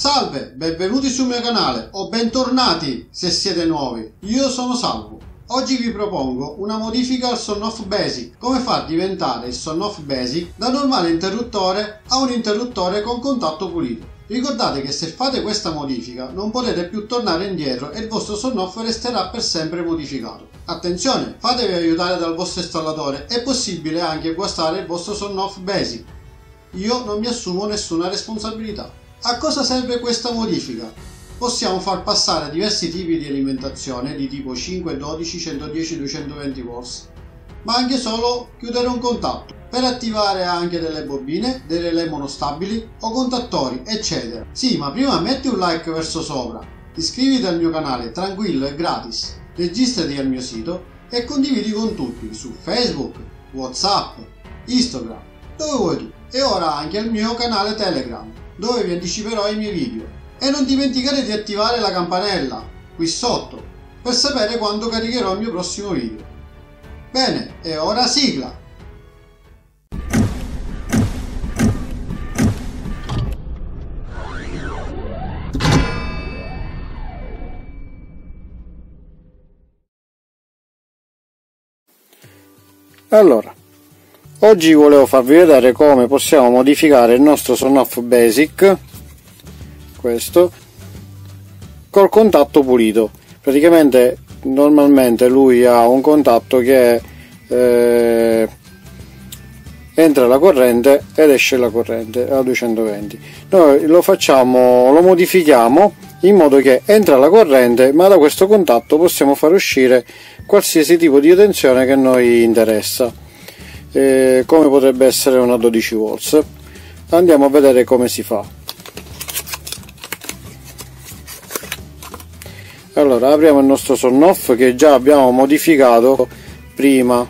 Salve, benvenuti sul mio canale o bentornati se siete nuovi. Io sono Salvo. Oggi vi propongo una modifica al Sonoff Basic, come far diventare il Sonoff Basic da normale interruttore a un interruttore con contatto pulito. Ricordate che se fate questa modifica non potete più tornare indietro e il vostro Sonoff resterà per sempre modificato. Attenzione, fatevi aiutare dal vostro installatore, è possibile anche guastare il vostro Sonoff Basic. Io non mi assumo nessuna responsabilità. A cosa serve questa modifica? Possiamo far passare diversi tipi di alimentazione di tipo 5, 12, 110, 220 volts, ma anche solo chiudere un contatto per attivare anche delle bobine, delle relè monostabili o contattori, eccetera. Sì, ma prima metti un like verso sopra, iscriviti al mio canale, tranquillo e gratis, registrati al mio sito e condividi con tutti su Facebook, Whatsapp, Instagram, dove vuoi tu. E ora anche al mio canale Telegram dove vi anticiperò i miei video. E non dimenticate di attivare la campanella, qui sotto, per sapere quando caricherò il mio prossimo video. Bene, e ora sigla! Allora, Oggi volevo farvi vedere come possiamo modificare il nostro Sonoff Basic, questo, col contatto pulito. Praticamente normalmente lui ha un contatto che eh, entra la corrente ed esce la corrente a 220. Noi lo facciamo, lo modifichiamo in modo che entra la corrente ma da questo contatto possiamo far uscire qualsiasi tipo di tensione che noi interessa eh, come potrebbe essere una 12 volts. Andiamo a vedere come si fa. Allora apriamo il nostro son off che già abbiamo modificato prima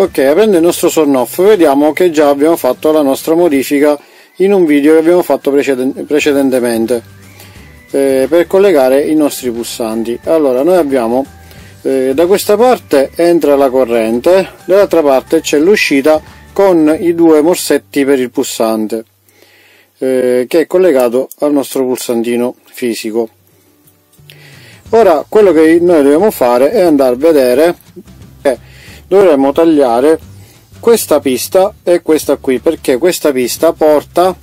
ok aprendo il nostro son off vediamo che già abbiamo fatto la nostra modifica in un video che abbiamo fatto precedentemente eh, per collegare i nostri pulsanti. Allora noi abbiamo eh, da questa parte entra la corrente dall'altra parte c'è l'uscita con i due morsetti per il pulsante eh, che è collegato al nostro pulsantino fisico. Ora quello che noi dobbiamo fare è andare a vedere dovremmo tagliare questa pista e questa qui perché questa pista porta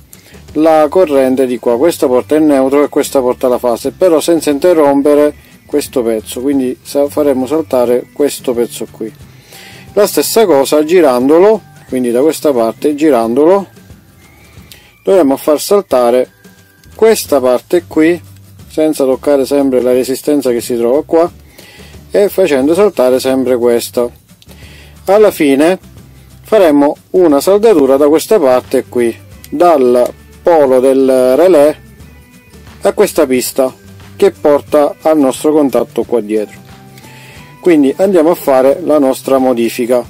la corrente di qua. Questa porta il neutro e questa porta la fase. Però senza interrompere questo pezzo quindi faremo saltare questo pezzo qui. La stessa cosa girandolo quindi da questa parte girandolo dovremmo far saltare questa parte qui senza toccare sempre la resistenza che si trova qua e facendo saltare sempre questa alla fine faremo una saldatura da questa parte qui dal polo del relè a questa pista che porta al nostro contatto qua dietro. Quindi andiamo a fare la nostra modifica.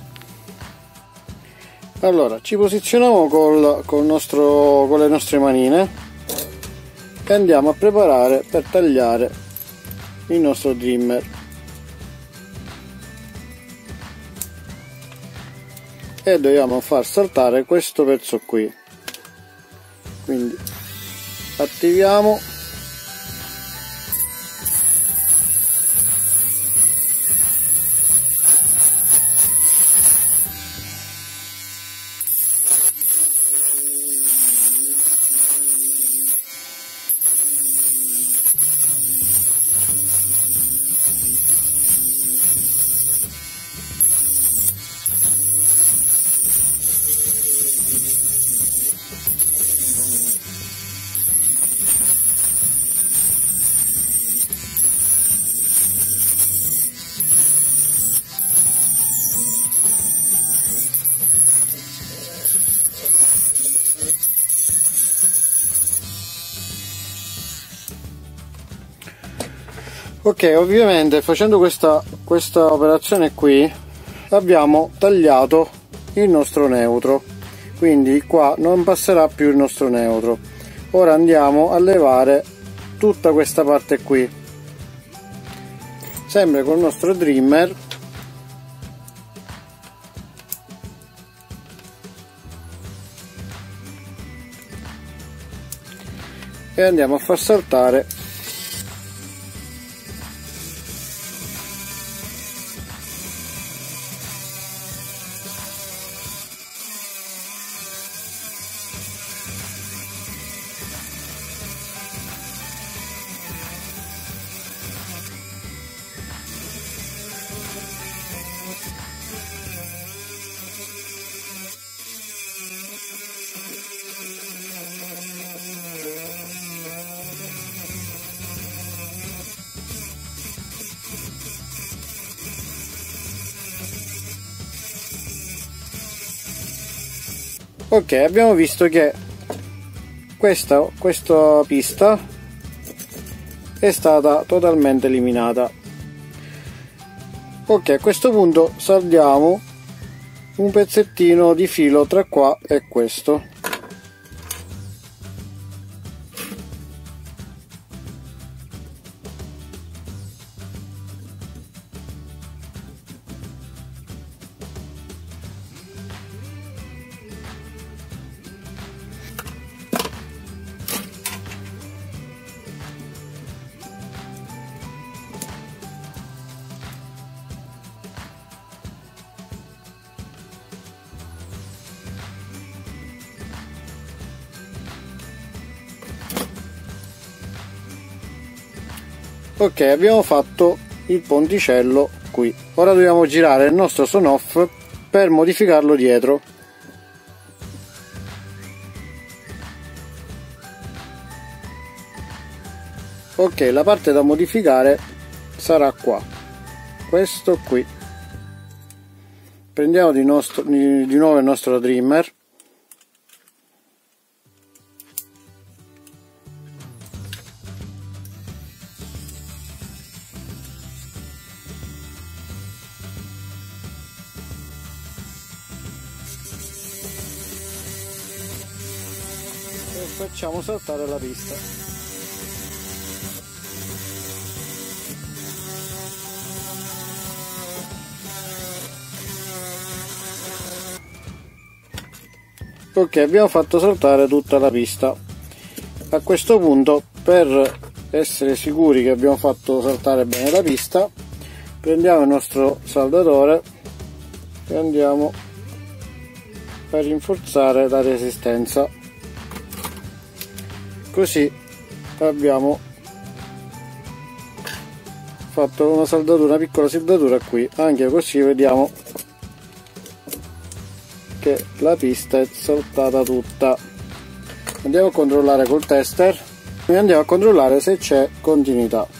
Allora ci posizioniamo col, col nostro, con le nostre manine e andiamo a preparare per tagliare il nostro dimmer e dobbiamo far saltare questo pezzo qui. Quindi attiviamo ok ovviamente facendo questa, questa operazione qui abbiamo tagliato il nostro neutro. Quindi qua non passerà più il nostro neutro. Ora andiamo a levare tutta questa parte qui. Sempre con il nostro trimmer. E andiamo a far saltare ok abbiamo visto che questa, questa pista è stata totalmente eliminata. Ok a questo punto saldiamo un pezzettino di filo tra qua e questo ok abbiamo fatto il ponticello qui. Ora dobbiamo girare il nostro son off per modificarlo dietro. Ok la parte da modificare sarà qua. Questo qui. Prendiamo di, nostro, di nuovo il nostro trimmer facciamo saltare la pista. Ok abbiamo fatto saltare tutta la pista. A questo punto per essere sicuri che abbiamo fatto saltare bene la pista prendiamo il nostro saldatore e andiamo a rinforzare la resistenza così abbiamo fatto una saldatura una piccola saldatura qui. Anche così vediamo che la pista è saltata tutta. Andiamo a controllare col tester e andiamo a controllare se c'è continuità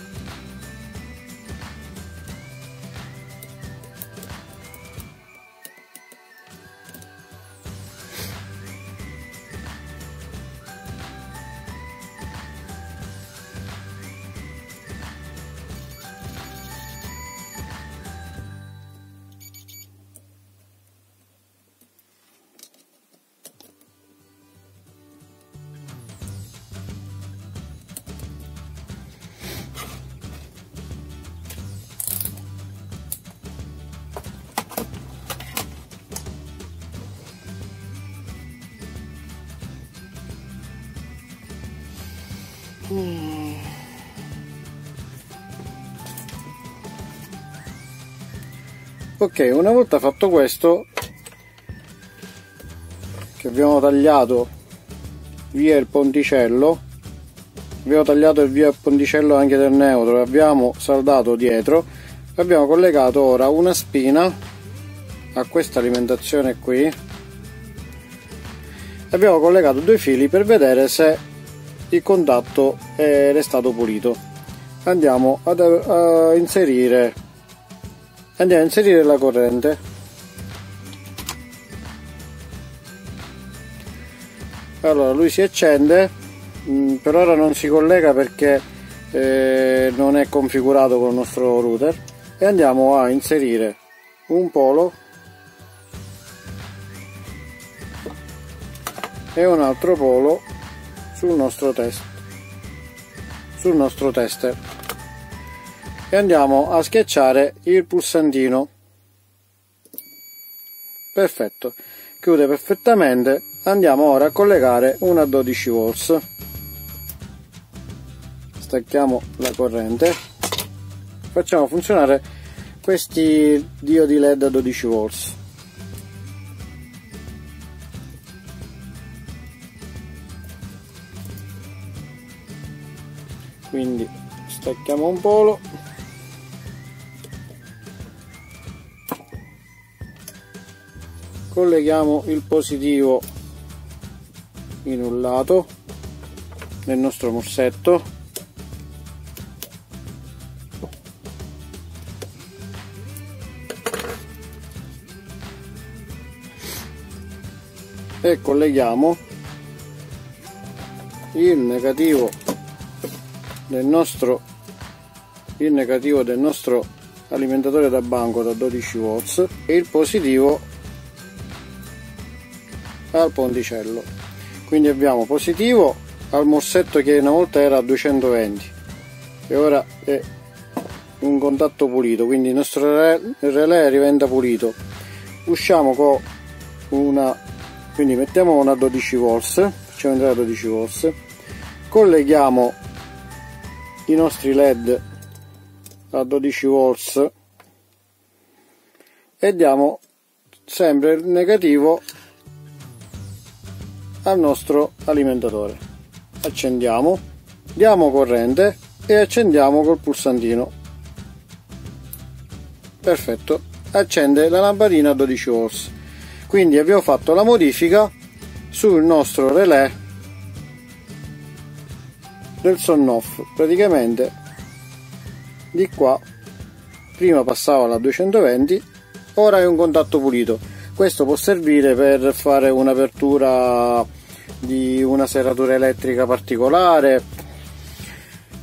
ok una volta fatto questo che abbiamo tagliato via il ponticello abbiamo tagliato via il ponticello anche del neutro abbiamo saldato dietro abbiamo collegato ora una spina a questa alimentazione qui. Abbiamo collegato due fili per vedere se il contatto è stato pulito. Andiamo ad, a inserire andiamo a inserire la corrente. Allora lui si accende mm, per ora non si collega perché eh, non è configurato con il nostro router. E andiamo a inserire un polo e un altro polo sul nostro test. Sul nostro tester e andiamo a schiacciare il pulsantino. Perfetto. Chiude perfettamente. Andiamo ora a collegare una 12 volts. Stacchiamo la corrente. Facciamo funzionare questi diodi led a 12 volts quindi stacchiamo un polo. Colleghiamo il positivo in un lato nel nostro morsetto. E colleghiamo il negativo del nostro il negativo del nostro alimentatore da banco da 12 volts e il positivo al ponticello. Quindi abbiamo positivo al morsetto che una volta era a 220 e ora è un contatto pulito quindi il nostro relè diventa pulito. Usciamo con una quindi mettiamo una 12 volts facciamo entrare a 12 volts colleghiamo i nostri led a 12 volts. E diamo sempre il negativo al nostro alimentatore. Accendiamo diamo corrente e accendiamo col pulsantino. Perfetto. Accende la lampadina a 12 volts. Quindi abbiamo fatto la modifica sul nostro relè del son off. Praticamente di qua prima passava la 220 ora è un contatto pulito. Questo può servire per fare un'apertura di una serratura elettrica particolare.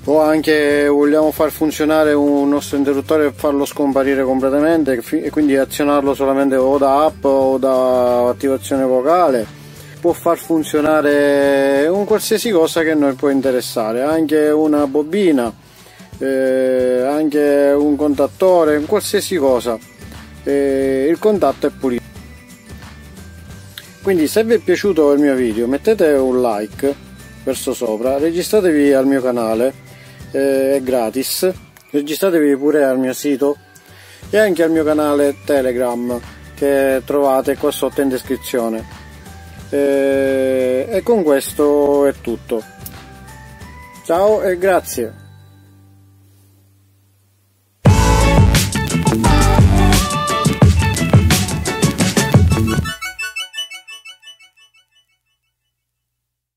O anche vogliamo far funzionare un nostro interruttore e farlo scomparire completamente e quindi azionarlo solamente o da app o da attivazione vocale può far funzionare un qualsiasi cosa che noi può interessare anche una bobina eh, anche un contattore qualsiasi cosa. Eh, il contatto è pulito. Quindi se vi è piaciuto il mio video mettete un like verso sopra registratevi al mio canale eh, è gratis. Registratevi pure al mio sito e anche al mio canale telegram che trovate qua sotto in descrizione e con questo è tutto. Ciao e grazie